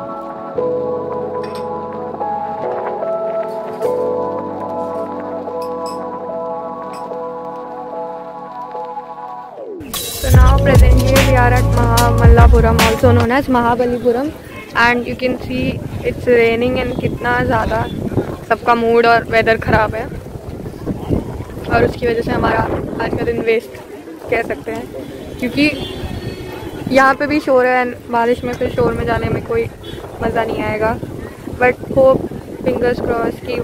So now presently we are at Mahamallapuram also known as Mahabalipuram and you can see it's raining and कितना ज़्यादा सबका mood और weather ख़राब है और उसकी वजह से हमारा आज का दिन वेस्ट कह सकते हैं क्योंकि यहाँ पे भी शोर है बारिश में फिर शोर में जाने में कोई मज़ा नहीं आएगा। बट होप फिंगर्स क्रॉस की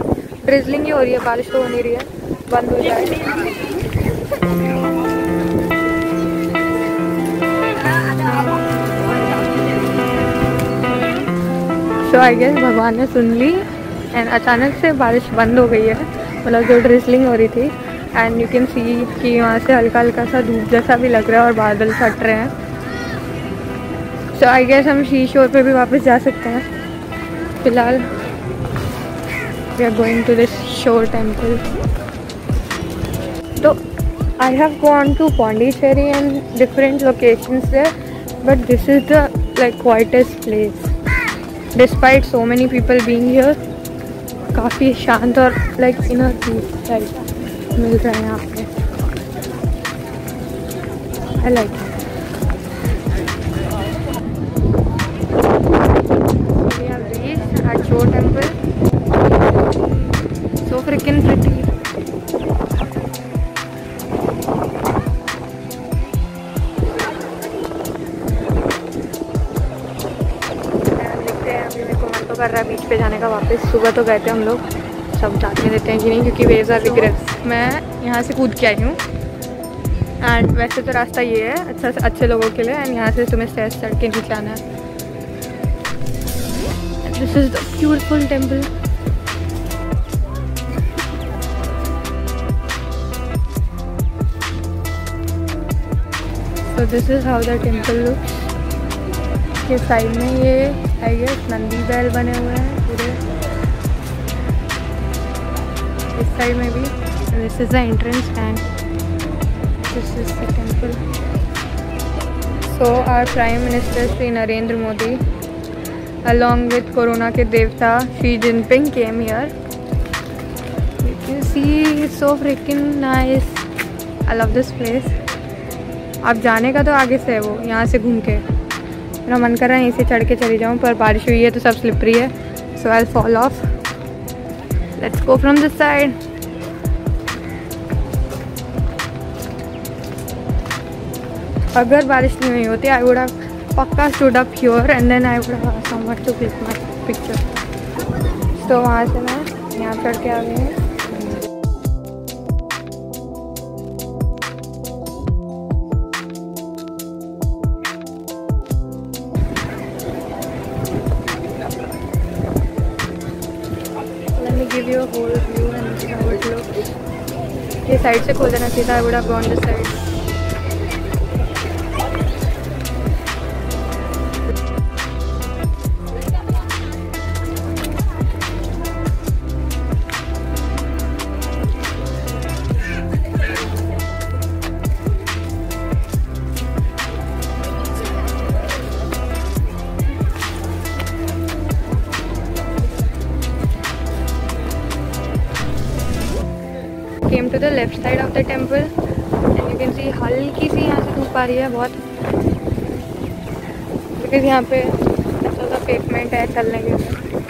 ड्रिजलिंग ही हो रही है, बारिश तो हो नहीं रही है, बंद हो जाए। तो आई गेस भगवान ने सुन ली एंड अचानक से बारिश बंद हो गई है मतलब जो ड्रिसलिंग हो रही थी। एंड यू कैन सी कि वहाँ से हल्का हल्का सा धूप जैसा भी लग रहा है और बादल फट रहे हैं। सो आई गेस हम शी शोर पे भी वापस जा सकते हैं। फ़िलहाल we are going to this shore temple तो I have gone to Pondicherry and different locations there but this is the like quietest place despite so many people being here काफ़ी शांत और लाइक इनर पीस टाइप मिल रहा है पे। I like बीच पे जाने का वापस। सुबह तो गए थे हम लोग। सब जाने देते हैं कि नहीं क्योंकि वेज आर रिग्रेस मैं यहाँ से कूद के आई हूँ। एंड वैसे तो रास्ता ये है अच्छा से अच्छे लोगों के लिए। एंड यहाँ से तुम्हें स्टेज चढ़ के नीचे आना है। This is the beautiful temple this is how the temple looks. के साइड में ये आई गेस नंदी बैल बने हुए हैं पूरे। इस साइड में भी। This is the entrance and this is the temple so our prime minister Shri Narendra Modi along with corona के देवता Xi Jinping came here. You can see so freaking nice. I love this place. आप जाने का तो आगे से है वो यहाँ से घूम के। मेरा मन कर रहा है, यहीं से चढ़ के चली जाऊँ, पर बारिश हुई है तो सब स्लिपरी है so I fall off let's go from this side अगर बारिश नहीं हुई होती आई वुड हैव पक्का stood up here and then I would someone to click my picture तो वहाँ से मैं यहाँ चढ़ के आ गई हूँ। साइड से खोल देना चाहिए I would have gone side left side of the temple and you can see हल्की सी यहाँ से धूप आ रही है बहुत बिकॉज़ यहाँ पे अच्छा सा पेवमेंट है चलने के लिए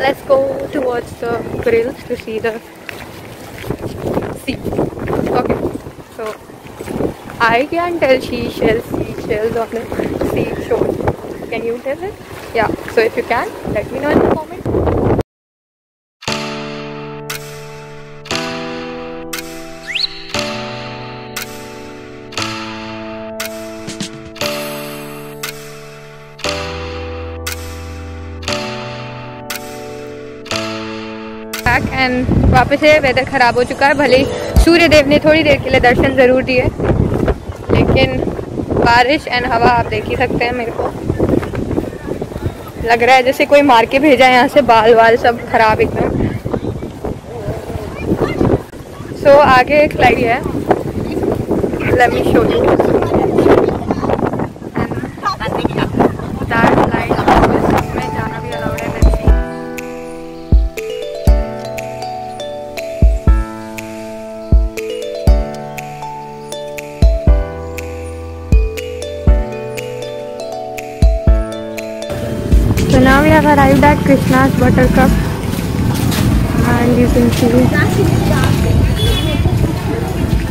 let's go towards the grills to see the sea okay so I can tell she shells, she shells on the sea shore. Can you tell it? Yeah. So if you can, let me know in the comment. Back and वापस से weather ख़राब हो चुका है भले ही सूर्य देव ने थोड़ी देर के लिए दर्शन ज़रूर दिए लेकिन बारिश एंड हवा आप देख ही सकते हैं मेरे को। लग रहा है जैसे कोई मार के भेजा है यहाँ से बाल वाल सब खराब एकदम। सो so, आगे एक लाइट है। Let me show you. Have arrived at Krishna's Buttercup. And you can see.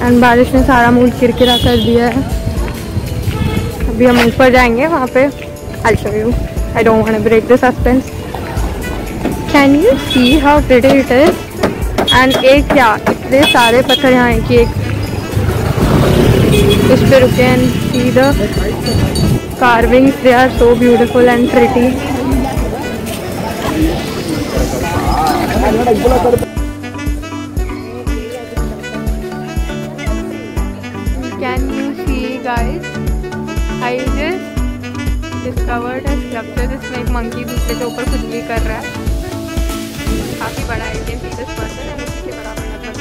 And बारिश ने सारा मूड किरकिरा कर दिया है। अभी हम ऊपर जाएँगे वहाँ पे। I show you I don't want break the suspense can you see how pretty it is and एक क्या? इतने सारे पत्थर यहाँ एक एक इस पे रुके and see the carvings. They are so beautiful and pretty. Can you see, guys? I just discovered a structure. जिसमें एक monkey दूसरे के ऊपर कुछ भी कर रहा है। काफ़ी बड़ा है कैन सी पर्सन एंड उसी के बराबर मतलब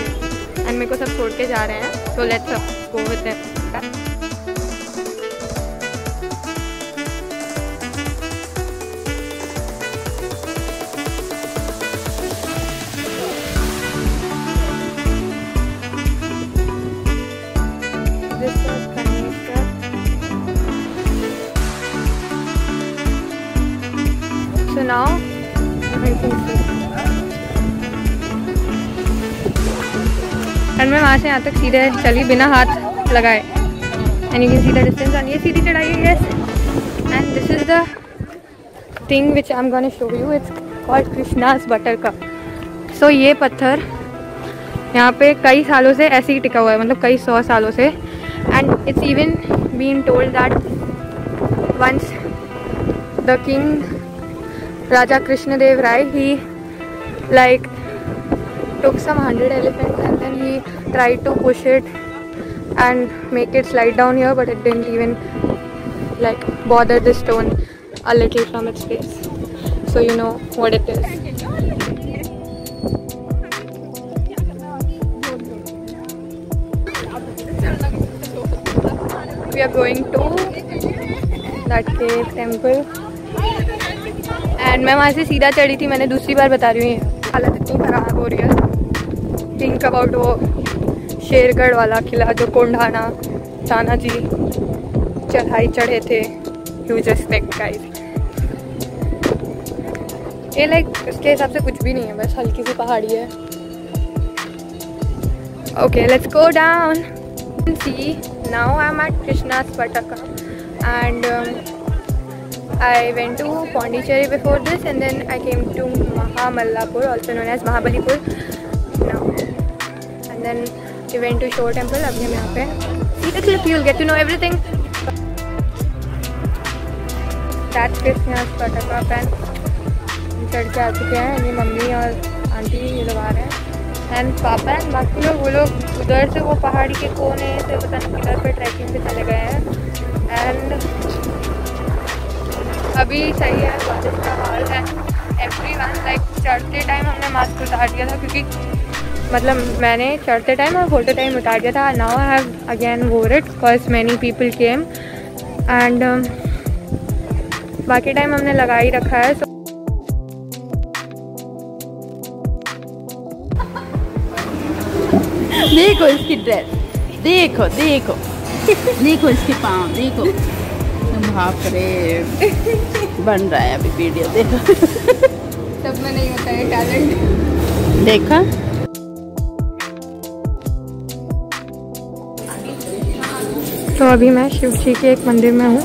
एंड मेरे को सब छोड़ के जा रहे हैं। So let's go with them and मैं वहाँ से यहाँ तक सीधे चली बिना हाथ लगाए। And you can see the distance on ये सीधी चढ़ाई है yes and this is the thing which I am gonna show you it's called Krishna's butter cup so ये पत्थर यहाँ पे कई सालों से ऐसे ही टिका हुआ है मतलब कई सौ सालों से। And it's even been told that once the king Raja Krishnadev Rai, he like took some hundred elephants and then he tried to push it and make it slide down here but it didn't even like bother the stone a little from its face so you know what it is we are going to that cave temple and मैं वहाँ से सीधा चढ़ी थी मैंने दूसरी बार बता रही हूँ हालत इतनी ख़राब हो रही है। थिंक अबाउट वो शेरगढ़ वाला किला जो कोंढाना चाना जी चढ़ाई चढ़े थे। ह्यूज गाइस ये लाइक उसके हिसाब से कुछ भी नहीं है, बस हल्की सी पहाड़ी है। Okay let's go down see now I am at Krishna स्पटका and I went to Pondicherry before this and then I came to Mahamallapur also known as Mahabalipur now and then we went to Shore Temple अभी हम यहाँ पे see the clip you'll get to know everything that's Krishna's Buttercup and चढ़ के आ चुके हैं ये mummy और आंटी ये लोग आ रहे हैं एंड पापा एंड बाकी लोग वो लोग उधर से वो पहाड़ी के कोने से पता नहीं किधर पे ट्रैकिंग पे चले गए हैं एंड अभी सही है बारिश का हाल है एवरी वन लाइक चढ़ते टाइम हमने मास्क उतार दिया था, क्योंकि मतलब मैंने चढ़ते टाइम और फ़ोटो टाइम उतार दिया था now I have again wore it because many people came and बाकी टाइम हमने लगा ही रखा है, so देखो इसकी ड्रेस देखो देखो देखो इसके पाँव, देखो। बाप रे। बन रहा है अभी वीडियो देखो। सब में नहीं होता है टैलेंट देखा? तो अभी मैं शिव जी के एक मंदिर में हूँ।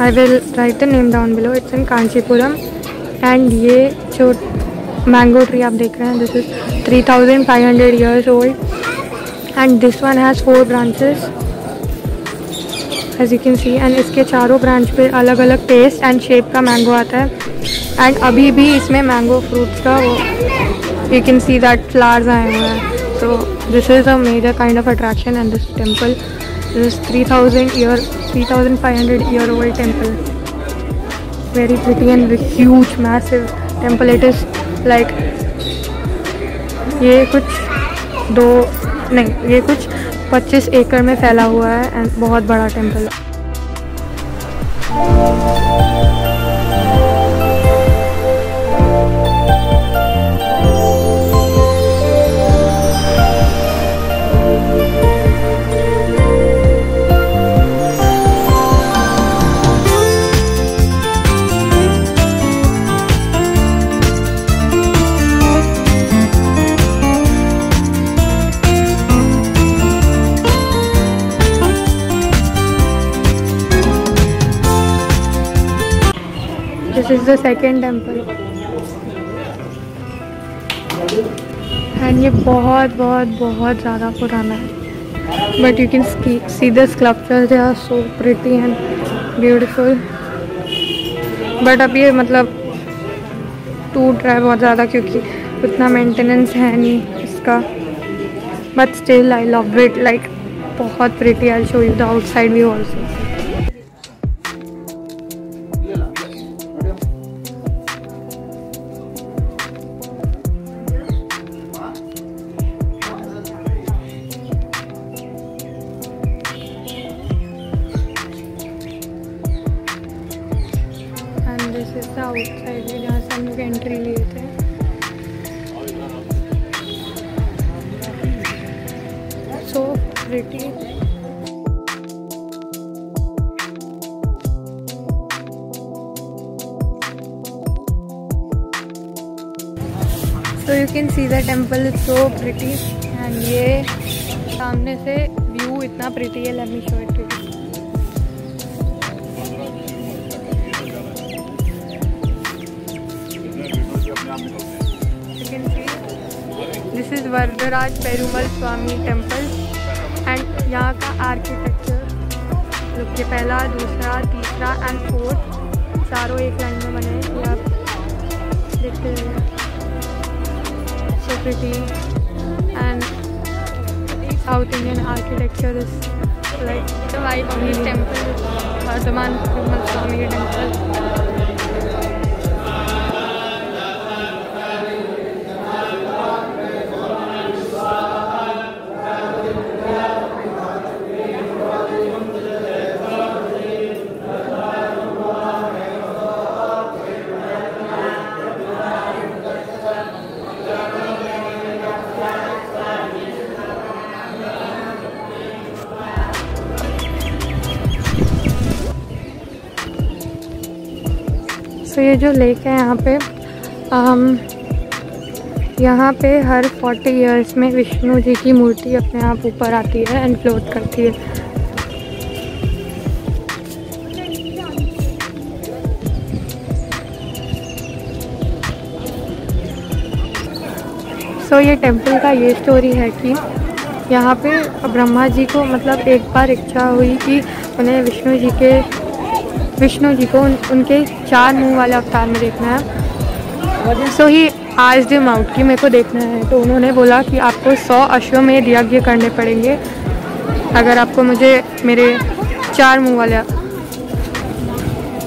I will write the name down below it's in Kanchipuram and ये जो मैंगो ट्री आप देख रहे हैं this is three thousand five hundred years old and this one has four branches as you can see and इसके चारों branch पे अलग अलग टेस्ट एंड शेप का मैंगो आता है. एंड अभी भी इसमें मैंगो फ्रूट्स का वो you can see that flowers आए हुए हैं. तो this is a major kind of attraction and this temple this three thousand year three thousand five hundred year old temple very pretty and huge massive temple it is like ये कुछ दो, नहीं, ये कुछ 25 एकड़ में फैला हुआ है एंड बहुत बड़ा टेंपल है। Is the second temple. And ये बहुत बहुत बहुत ज़्यादा पुराना है। But you can see the sculpture they are so pretty and beautiful but अब ये मतलब टूट रहा है बहुत ज़्यादा क्योंकि उतना मेंटेनेंस है नहीं इसका। But still I love it like बहुत pretty I show you the outside view also the temple is so pretty and ये सामने से व्यू इतना प्रिटी है let show it to you you. Can see this is Varadaraj Perumal Swami temple and यहाँ का architecture कि पहला, दूसरा, तीसरा एंड फोर्थ चारों एक लाइन में बने हैं। आप देखते हैं। So pretty and South Indian architecture is like the vibe of this temple. Vardhaman Swami temple सो ये जो लेक है यहाँ पे अम, यहाँ पे हर 40 इयर्स में विष्णु जी की मूर्ति अपने आप ऊपर आती है एंड फ्लोट करती है। सो so, ये टेंपल का ये स्टोरी है कि यहाँ पे ब्रह्मा जी को मतलब एक बार इच्छा हुई कि उन्हें विष्णु जी के विष्णु जी को उन, उनके चार मुँह वाले अवतार में देखना है। सो ही आज दिम आउट कि मेरे को देखना है। तो उन्होंने बोला कि आपको सौ अश्वमेध यज्ञ करने पड़ेंगे। अगर आपको मुझे मेरे चार मुँह वाले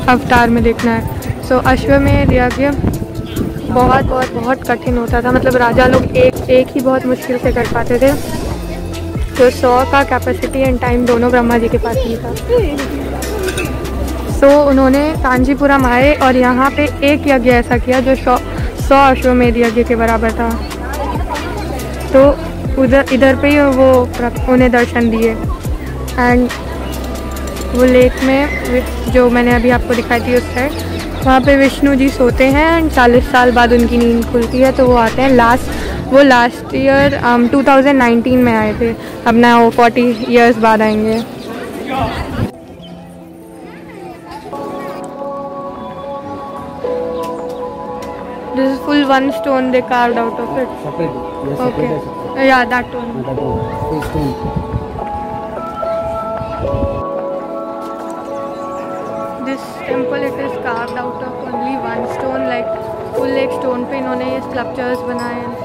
अवतार में देखना है। सो अश्वमेध यज्ञ बहुत बहुत बहुत कठिन होता था। मतलब राजा लोग एक एक ही बहुत मुश्किल से कर पाते थे। तो सौ का कैपेसिटी एंड टाइम दोनों ब्रह्मा जी के पास नहीं था। सो उन्होंने कांजीपुरम आए और यहाँ पे एक यज्ञ ऐसा किया जो सौ सौ अश्वमेध यज्ञ के बराबर था। तो उधर, इधर पे ही वो उन्हें दर्शन दिए। एंड वो लेक में जो मैंने अभी आपको दिखाई थी उस साइड वहाँ पे विष्णु जी सोते हैं एंड चालीस साल बाद उनकी नींद खुलती है तो वो आते हैं। लास्ट वो लास्ट ईयर थाउज़ेंड नाइनटीन में आए थे। अब ना वो फोर्टी ईयर्स बाद आएँगे। This is full one stone they carved out of it. Separate. Yes, Okay. separate. separate. Yeah, that one. That one. Full stone. This temple it is carved out of only one stone like full एक stone पे इन्होंने ये sculptures बनाए हैं